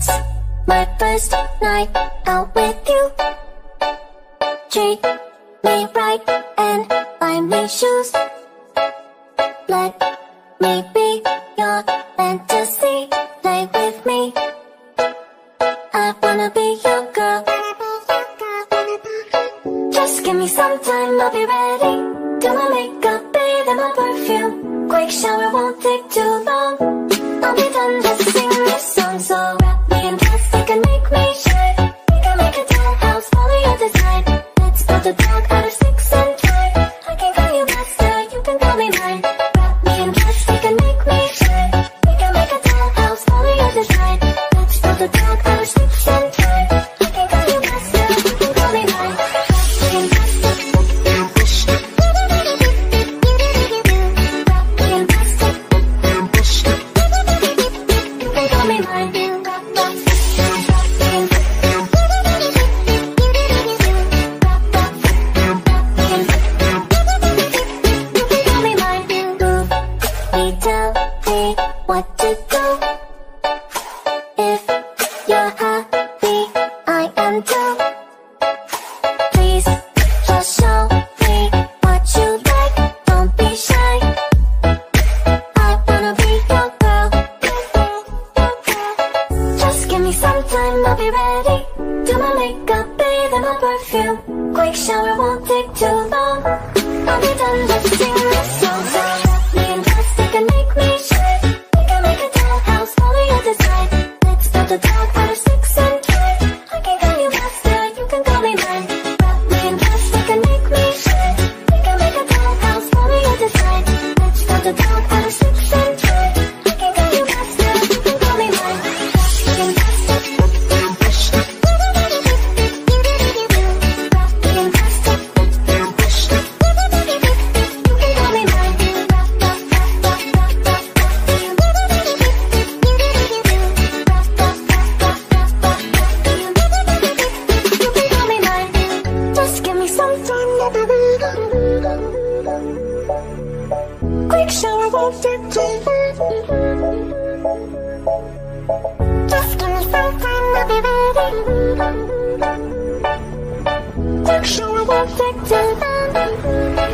It's my first night out with you. Treat me right and buy me shoes. Let me be your fantasy. Play with me. I wanna be your girl. Just give me some time, I'll be ready. Do my makeup, bathe in my perfume. Quick shower won't take too A dog out of If you're happy, I am too. Please, just show me what you like. Don't be shy. I wanna be your girl. Just give me some time, I'll be ready. Do my makeup, bathe in my perfume. Quick shower won't take too long. I'll be done, sing this Just give me some time Just give me some time, I'll be ready Quick shower take too